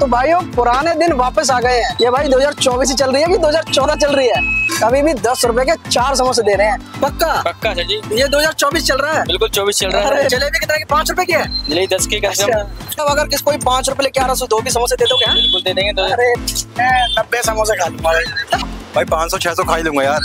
तो भाइयों पुराने दिन वापस आ गए हैं। ये भाई 2024 ही चल रही है कि 2014 चल रही है। कभी भी दस रुपए के चार समोसे दे रहे हैं। पक्का? पक्का सर जी। ये 2024 चल रहा है? बिल्कुल चौबीस चल रहा है। जलेबी कितने की पाँच रुपए की है? जलेबी दस की से कम अब अगर किस कोई पाँच रुपए लेके आ रहा तो दो भी समोसे दे दोगे हाँ? बिल्कुल दे देंगे तो। मैं नब्बे समोसे खा लूँगा। भाई 500 600 खा ही लूँगा यार।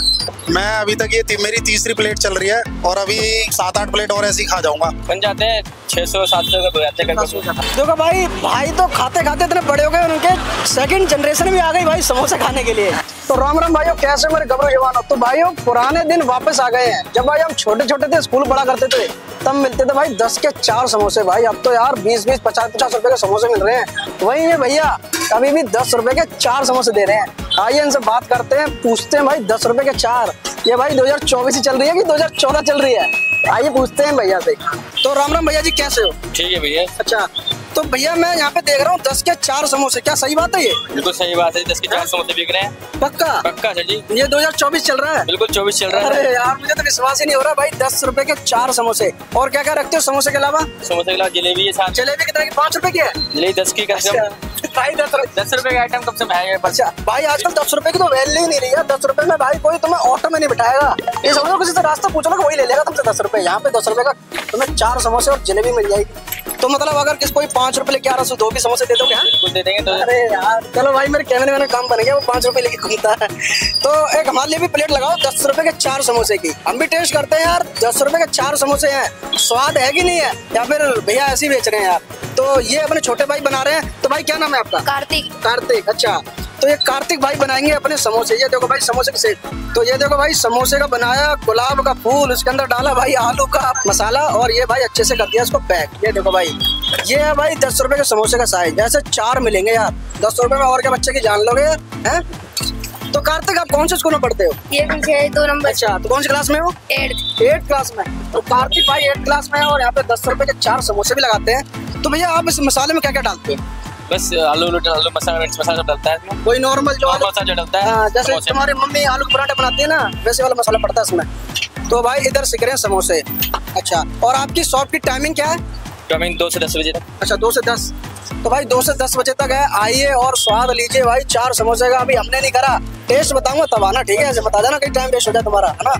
मैं अभी तक ये ती, मेरी तीसरी प्लेट चल रही है और अभी सात आठ प्लेट और ऐसी खा जाऊँगा। बन जाते हैं छह सौ सात सौ जाते देखो भाई भाई तो खाते खाते इतने बड़े हो गए उनके। सेकंड जनरेशन भी आ गई भाई समोसा खाने के लिए। तो राम राम भाइयों कैसे मेरे गबरू जवान तो भाइयों पुराने दिन वापस आ गए हैं। जब भाई हम छोटे छोटे थे स्कूल पढ़ा करते थे तब मिलते थे भाई दस के चार समोसे। भाई अब तो यार बीस बीस पचास पचास रुपए के समोसे मिल रहे हैं। वही ये भैया अभी भी दस रुपए के चार समोसे दे रहे हैं। आइए इनसे बात करते हैं पूछते हैं भाई दस रुपए के चार। ये भाई 2024 ही चल रही है कि 2014 चल रही है? आइए पूछते हैं भैया से। तो राम राम भैया जी कैसे हो? ठीक है भैया। अच्छा तो भैया मैं यहाँ पे देख रहा हूँ दस के चार समोसे। क्या सही बात है ये? बिल्कुल सही बात है दस के चार समोसे बिक रहे हैं। पक्का? पक्का सर जी। ये 2024 चल रहा है? बिल्कुल चौबीस चल रहा है। अरे यार मुझे तो विश्वास ही नहीं हो रहा भाई दस रुपए के चार समोसे। और क्या क्या रखते हो समोसे के अलावा? समोसे के अलावा जलेबी है साथ। जलेबी कितना की? पाँच रुपए की है? जलेबी दस की भाई दस रुपए दस रुपए का आइटम कब से महँगा है अच्छा भाई आजकल दस रुपए की तो वैल्यू ही नहीं रही है दस रुपए में भाई कोई तुम्हें ऑटो में नहीं बिठाएगा। ये समझो किसी से रास्ता पूछो ना वही ले लेगा तुमसे दस रुपए। यहाँ पे दस रुपए का तुम्हें चार समोसे और जलेबी मिल जाएगी। तो मतलब अगर किस कोई पाँच रुपए लेके आ रहा है दो भी समोसे दे दोगे हाँ? दे देंगे तो अरे यार चलो भाई मेरे कैमरे में काम बन गया वो पाँच रुपए लेके घूमता है। तो एक हमारे लिए भी प्लेट लगाओ दस रुपए के चार समोसे की। हम भी टेस्ट करते हैं यार दस रुपए के चार समोसे हैं। स्वाद है कि नहीं है? या फिर भैया ऐसे ही बेच रहे हैं यार? तो ये अपने छोटे भाई बना रहे हैं। तो भाई क्या नाम है आपका? कार्तिक। कार्तिक अच्छा। तो ये कार्तिक भाई बनाएँगे अपने समोसे। ये देखो भाई समोसे के सेट तो ये देखो भाई समोसे का बनाया गुलाब का फूल उसके अंदर डाला भाई आलू का मसाला और ये भाई अच्छे से कर दिया इसको पैक। ये देखो भाई। ये है भाई दस रुपए के समोसे का साइज़ ऐसे चार मिलेंगे यार। दस रुपए में और क्या बच्चे की जान लोगे? हैं? तो कार्तिक आप कौन से स्कूल में पढ़ते हो? ये पीछे दो नंबर। अच्छा तो कौन सी क्लास में हो? एट एट क्लास में। तो कार्तिक भाई एट क्लास में है और यहाँ पे दस रुपए के चार समोसे भी लगाते हैं। तो भैया आप इस मसाले में क्या क्या डालते हो? बस आलू आलू मसाला मिर्च मसाला सब डलता है। इसमें कोई नॉर्मल जो आलू सा डलता है हाँ, जैसे तुम्हारी मम्मी आलू के पराठे बनाती है ना वैसे वाला मसाला पड़ता है इसमें। तो भाई इधर सीख रहे हैं समोसे। अच्छा और आपकी शॉप की टाइमिंग क्या है? टाइमिंग दो से दस बजे तक। अच्छा दो से दस। तो भाई दो से दस बजे तक है आइए और स्वाद लीजिए भाई। चार समोसे का अभी हमने नहीं करा। टेस्ट बताऊँगा तब आना ठीक है? ऐसे बता देना कहीं टाइम वेस्ट हो जाए तुम्हारा है ना?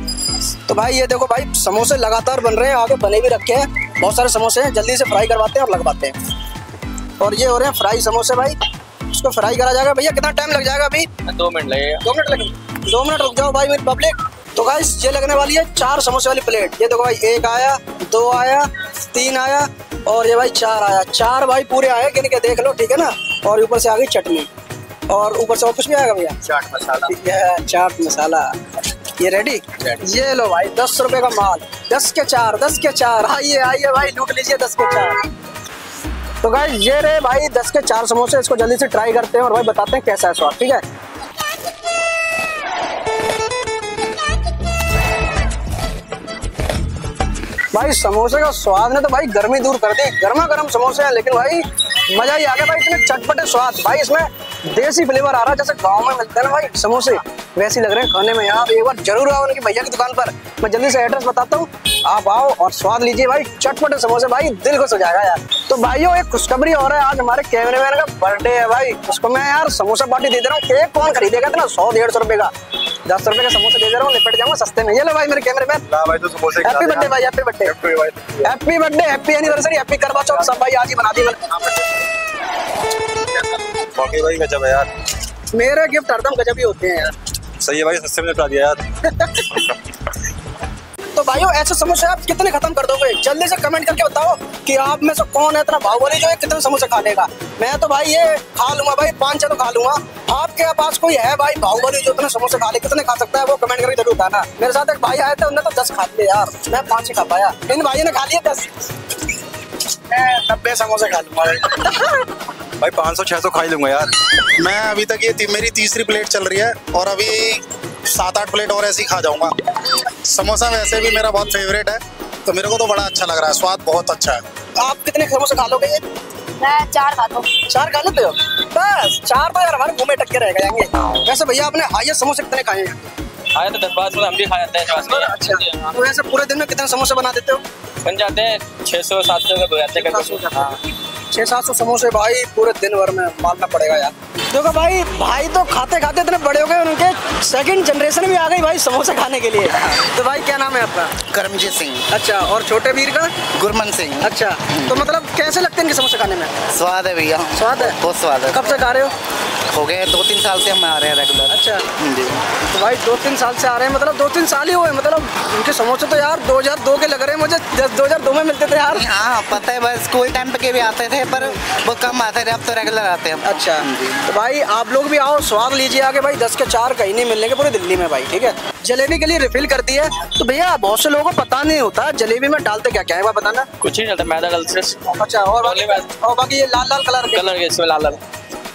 तो भाई ये देखो भाई समोसे लगातार बन रहे हैं आगे बने भी रखे हैं। बहुत सारे समोसे हैं जल्दी से फ्राई करवाते हैं और लगवाते हैं। और ये हो रहे हैं फ्राई समोसे भाई। इसको फ्राई करा जाएगा। भैया कितना टाइम लग जाएगा अभी? दो मिनट लगेगा। दो मिनट लगेंगे। दो मिनट रुक जाओ भाई मेरी पब्लिक तो गाइस ये लगने वाली है चार समोसे वाली प्लेट ये देखो भाई एक आया दो आया तीन आया और ये भाई चार आया। चार भाई पूरे आए गिन के देख लो ठीक है ना? और ऊपर से आ गई चटनी। और ऊपर से और कुछ भी आएगा भैया? चाट मसाला। चाट मसाला। ये रेडी ये लो भाई दस रुपए का माल। दस के चार दस के चार। आइए आइए भाई लूट लीजिए दस के चार। तो गाइस ये रहे भाई दस के चार समोसे इसको जल्दी से ट्राई करते हैं और भाई बताते हैं कैसा है स्वाद ठीक है? भाई, समोसे का स्वाद ने तो भाई गर्मी दूर कर दी। गर्मा गर्म समोसे हैं, लेकिन भाई, मज़ा ही आ गया भाई, इतने चटपटे स्वाद। भाई, इसमें देसी फ्लेवर आ रहा है, जैसे गाँव में मिलते हैं ना भाई, समोसे। वैसे लग रहे हैं खाने में यार। एक बार ज़रूर आओ उनकी भैया की दुकान पर। मैं जल्दी से एड्रेस बताता हूँ। आप आओ और स्वाद लीजिए भाई। चटपटे समोसे भाई दिल को सजाएगा यार। तो भाइयों एक खुशखबरी हो रहा है। आज हमारे कैमरेमैन का बर्थडे है भाई। उसको मैं यार समोसा पार्टी दे दे रहा हूँ। केक कौन खरीदेगा इतना? सौ डेढ़ सौ रुपए का। दस रुपए का समोसा दे दे रहा हूँ। निपट जाऊँगा सस्ते में। ये लो भाई मेरे तो समोसे हैप्पी बर्थडे भाई happy birthday happy birthday happy anniversary happy Karva Chauth. सब भाई आज ही बना दी। मैंने भाई गजब है यार। मेरे गिफ्ट हरदम गजब ही होते हैं यार। सही है भाई सस्ते में निपटा दिया यार। तो भाइयों, ऐसे समोसे आप कितने खत्म कर दोगे? जल्दी से कमेंट करके बताओ कि आप में से कौन है इतना बाहुबली जो है कितने समोसे खा लेगा। मैं तो भाई ये खा लूँगा भाई, पाँच तो खा लूँगा। आपके पास कोई है भाई बाहुबली जो इतने समोसे खा ले? कितने खा सकता है वो कमेंट करके ज़रूर बताना। मेरे साथ एक भाई आए थे उन्होंने तो दस खा लिए यार। मैं पाँच ही खा पाया। इन भाइयों ने खा लिए दस। मैं नब्बे समोसे खा लूँगा भाई। 500 600 खा ही लूँगा यार। मैं अभी तक ये ती, मेरी तीसरी प्लेट चल रही है और अभी सात आठ प्लेट और ऐसी खा जाऊँगा। समोसा वैसे भी मेरा बहुत फेवरेट है तो मेरे को तो बड़ा अच्छा लग रहा है स्वाद बहुत अच्छा है। आप कितने समोसे खा लोगे? ये मैं चार खाता हूँ चार खा लेते हो? बस चार तो यार हमारे मुँह में टक्के रह जाएँगे वैसे भैया आपने हाईएस्ट समोसे कितने खाए हैं? खाया तो दस बार हम भी खा जाते हैं अच्छा तो वैसे पूरे दिन में कितने समोसे बना देते हो? बन जाते हैं छह सौ सात सौ का हो जाते छह सात सौ समोसे भाई पूरे दिन भर में मारना पड़ेगा यार। देखो भाई भाई तो खाते खाते इतने बड़े हो गए उनके सेकंड जनरेशन भी आ गई भाई समोसे खाने के लिए। तो भाई क्या नाम है आपका? करमजीत सिंह। अच्छा और छोटे वीर का? गुरमन सिंह। अच्छा तो मतलब कैसे लगते हैं इनके समोसे खाने में? स्वाद है भैया। स्वाद है? बहुत स्वाद है। कब से खा रहे हो? हो गए दो तीन साल से हम आ रहे हैं रेगुलर अच्छा। जी। तो भाई दो तीन साल से आ रहे हैं मतलब दो तीन साल ही हुए मतलब उनके समोसे तो यार 2002 के लग रहे हैं मुझे दो हज़ार दो में मिलते थे यार। हाँ पता है बस स्कूल टाइम पे के भी आते थे पर वो कम आते थे अब तो रेगुलर आते हैं। अच्छा। तो भाई आप लोग भी आओ स्वाद लीजिए आगे भाई दस के चार कहीं नहीं मिलेंगे पूरी दिल्ली में भाई ठीक है? जलेबी के लिए रिफिल करती है। तो भैया बहुत से लोगों को पता नहीं होता जलेबी में डालते क्या क्या है वो बताना? कुछ नहीं चलता मैदा डालते अच्छा और बाकी ये लाल लाल कलर कलर के इसमें लाल लाल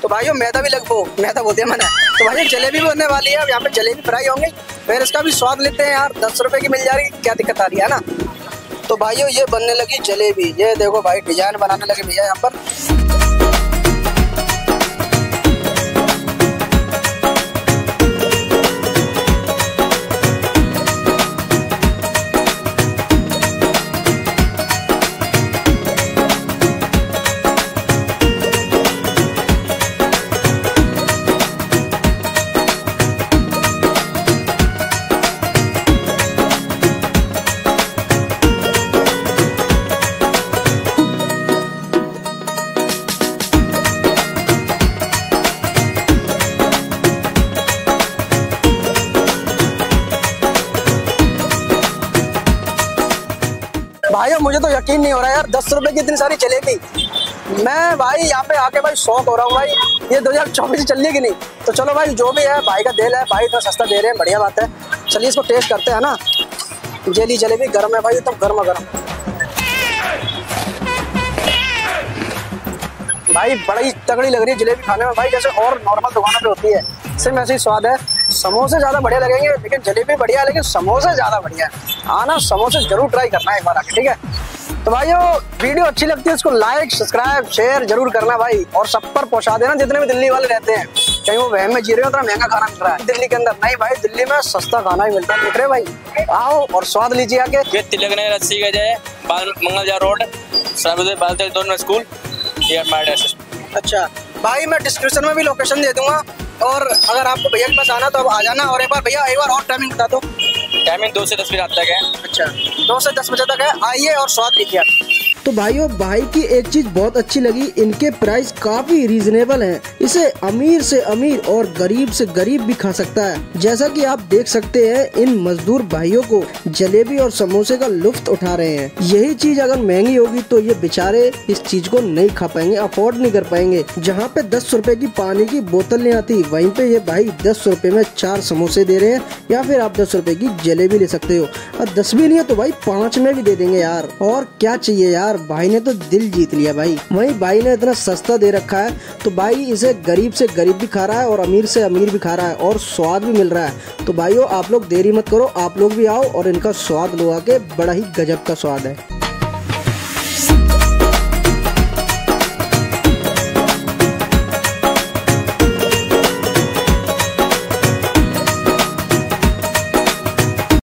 तो भाइयों, मैदा भी लग वो मैदा बोलते हैं मैंने। तो भाई जलेबी भी बनने वाली है, अब यहाँ पे जलेबी फ्राई होंगे। फिर इसका भी स्वाद लेते हैं यार, दस रुपये की मिल जा रही क्या दिक्कत आ रही है ना? तो भाइयों, ये बनने लगी जलेबी। ये देखो भाई, डिज़ाइन बनाने लगे भैया यहाँ पर। मुझे तो यकीन नहीं हो रहा यार, दस रुपए की इतनी सारी जलेबी मैं भाई यहाँ पे आके भाई शौक हो रहा हूँ भाई, ये 2024 चल रही है कि नहीं? तो चलो भाई, जो भी है, भाई का दिल है, भाई इतना सस्ता दे रहे हैं, बढ़िया बात है। चलिए इसको टेस्ट करते हैं ना। जेली जलेबी गर्म है भाई, एकदम गर्मा गर्म। भाई, बड़ी तगड़ी लग रही है जलेबी खाने में। भाई, जैसे और नॉर्मल दुकानों पे होती है, सिर्फ़ ऐसे ही स्वाद है। समोसे ज़्यादा बढ़िया लगेंगे लेकिन जलेबी बढ़िया है लेकिन समोसे ज़्यादा बढ़िया है। हाँ ना समोसे ज़रूर ट्राई करना है एक बार आके ठीक है? तो भाइयों वीडियो अच्छी लगती है इसको लाइक सब्सक्राइब शेयर ज़रूर करना भाई और सब पर पहुँचा देना जितने भी दिल्ली वाले रहते हैं। कहीं वो वहम में जी रहे हो उतना महँगा खाना मिल रहा है। दिल्ली के अंदर नहीं भाई दिल्ली में सस्ता खाना ही मिलता है। देख रहे भाई आओ और स्वाद लीजिए आके। ये तिलक नगर अस्सी का जाए बाल मंगलजार रोड सर्वोदय स्कूल ये हमारा एड्रेस अच्छा भाई मैं डिस्क्रिप्शन में भी लोकेशन दे दूँगा। और अगर आपको भैया के पास आना तो अब आ जाना और एक बार भैया एक बार और टाइमिंग बता दो। टाइमिंग दो से दस बजे तक है। अच्छा दो से दस बजे तक है। आइए और स्वाद लीजिए आप। तो भाइयों, भाई की एक चीज़ बहुत अच्छी लगी, इनके प्राइस काफ़ी रीजनेबल हैं। इसे अमीर से अमीर और गरीब से गरीब भी खा सकता है। जैसा कि आप देख सकते हैं, इन मजदूर भाइयों को जलेबी और समोसे का लुफ्त उठा रहे हैं। यही चीज़ अगर महँगी होगी तो ये बेचारे इस चीज़ को नहीं खा पाएँगे अफोर्ड नहीं कर पाएँगे। जहाँ पे दस रूपए की पानी की बोतल नहीं आती, वहीं पे ये भाई दस रूपए में चार समोसे दे रहे हैं, या फिर आप दस रूपए की जलेबी ले सकते हो। और दस भी नहीं है तो भाई पाँच में भी दे देंगे यार। और क्या चाहिए यार? भाई ने तो दिल जीत लिया भाई। वही भाई ने इतना सस्ता दे रखा है तो भाई इसे गरीब से गरीब भी खा रहा है और अमीर से अमीर भी खा रहा है और स्वाद भी मिल रहा है। तो भाइयों, आप लोग देरी मत करो, आप लोग भी आओ और इनका स्वाद लो आके बड़ा ही गजब का स्वाद है।